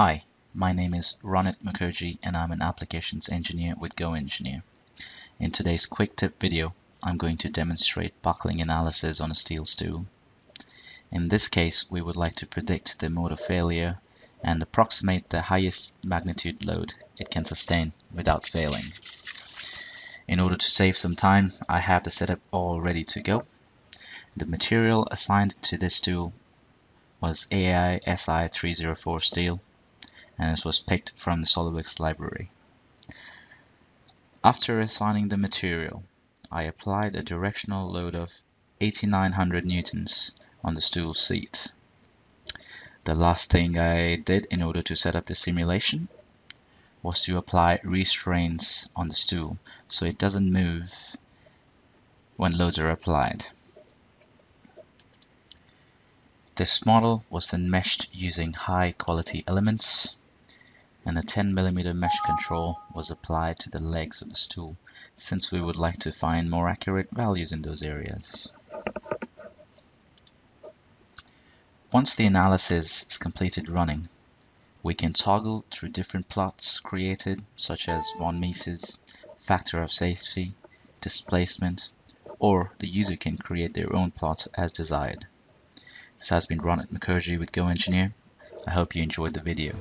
Hi, my name is Ronit Mukherjee and I'm an applications engineer with GoEngineer. In today's quick tip video, I'm going to demonstrate buckling analysis on a steel stool. In this case, we would like to predict the mode of failure and approximate the highest magnitude load it can sustain without failing. In order to save some time, I have the setup all ready to go. The material assigned to this tool was AISI 304 steel and this was picked from the SOLIDWORKS library. After assigning the material, I applied a directional load of 8900 newtons on the stool seat. The last thing I did in order to set up the simulation was to apply restraints on the stool so it doesn't move when loads are applied. This model was then meshed using high quality elements and a 10mm mesh control was applied to the legs of the stool since we would like to find more accurate values in those areas. Once the analysis is completed running, we can toggle through different plots created such as von Mises, factor of safety, displacement, or the user can create their own plot as desired. This has been Ronit Mukherjee with GoEngineer. I hope you enjoyed the video.